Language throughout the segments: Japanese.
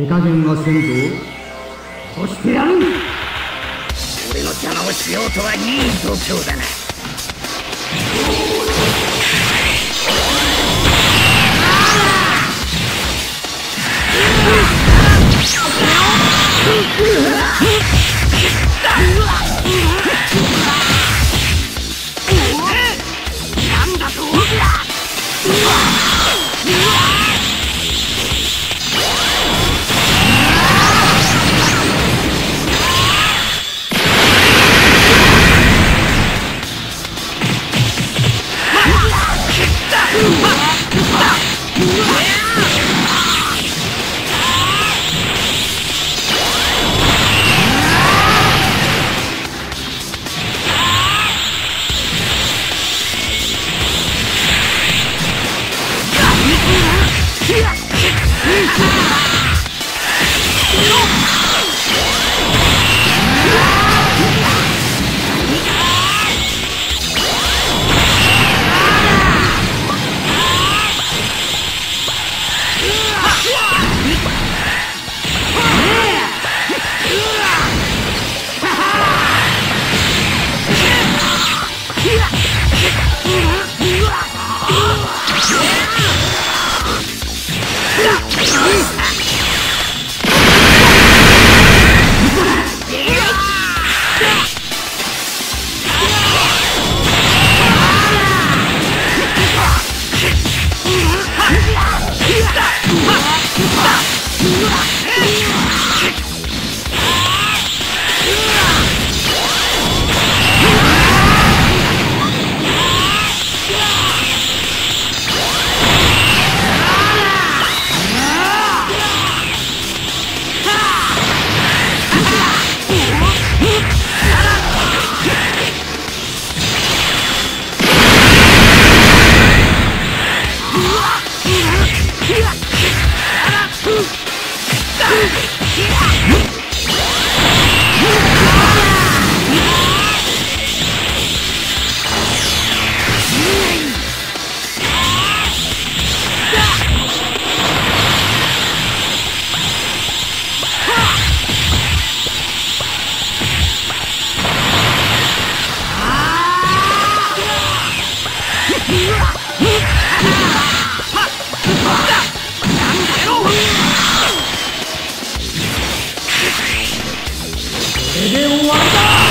手加減はせんぞ。そしてやる。俺の邪魔をしようとはいい度胸だな。なん どうした？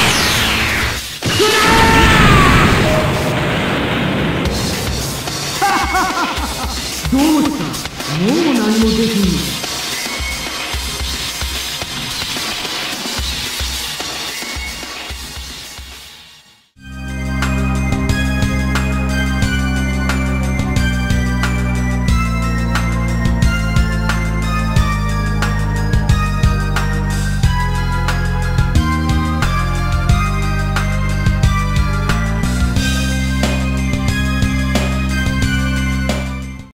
もう何もできんのか。